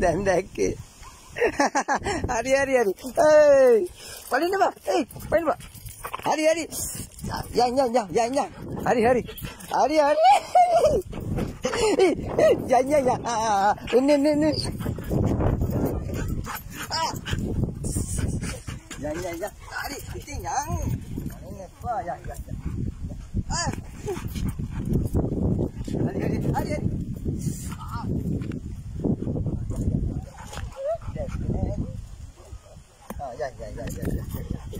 Dendek. Hari hari hari. Hei, paling apa? Hei, paling apa? Hari hari. Ya nya nya ya. Hari hari. Hari hari. Hei, ya nya nya. Ah, ini ini ini. 呀呀，哪里新娘？哎呀，坐呀呀呀，哎，哪里哪里哪里？啊！哎呀呀呀呀呀呀呀！